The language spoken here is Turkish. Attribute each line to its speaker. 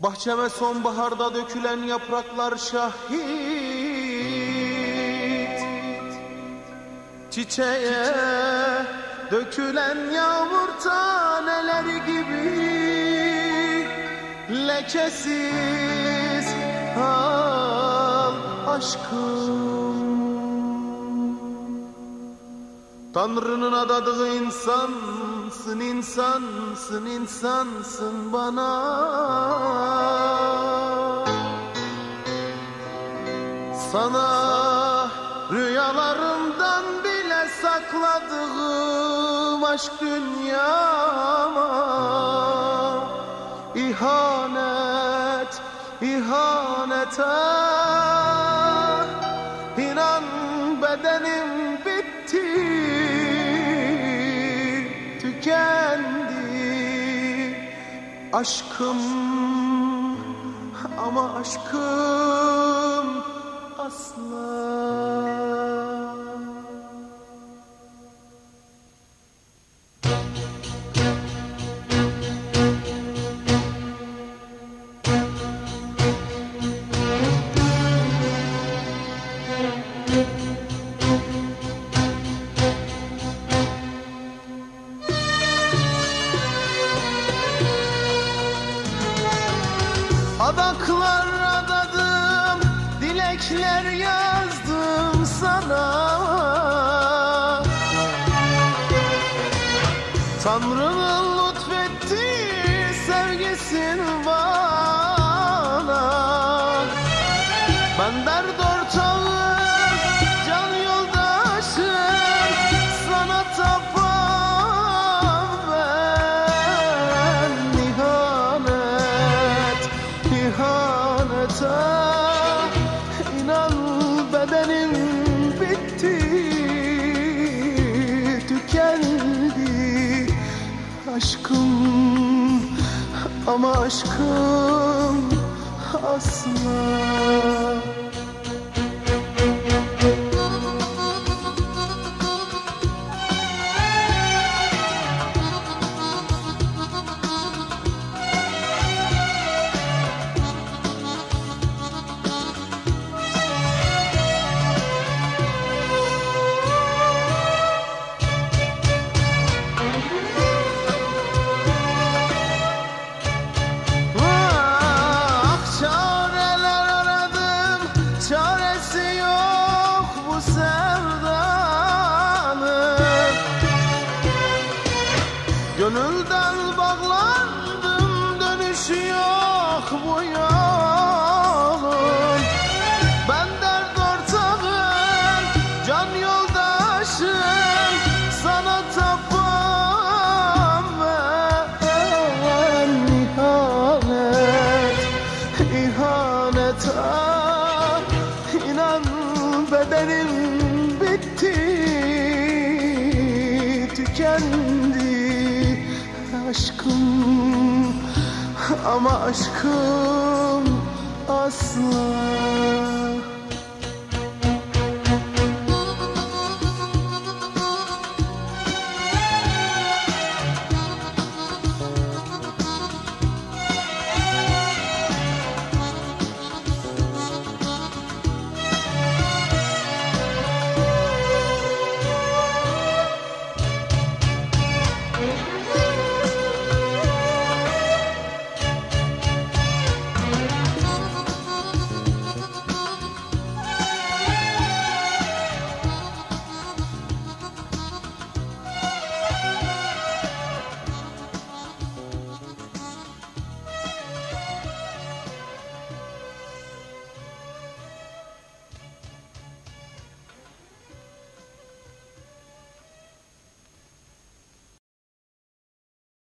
Speaker 1: Bahçeme sonbaharda dökülen yapraklar şahit. Çiçeğe dökülen yağmur taneleri gibi Lekesiz al aşkım. Tanrı'nın adadığı insansın, insansın, insansın bana. Sana rüyalarımdan bile sakladığım aşk dünyama. İhanet, ihanete. İnan bedenim Tükendi aşkım. Ama aşkım asla Adaklar adadım, dilekler yazdım sana. Tanrı'nın lütfettiği sevgisin bana. Ben dert Aşkım ama aşkım asla Çaresi yok bu sevdanın. Gönülden bağlandım Dönüşü yok bu yolun. Ben dert ortağım Can yoldaşım Sana tapan ben ihanet ihanet ah tükendi aşkım ama aşkım asla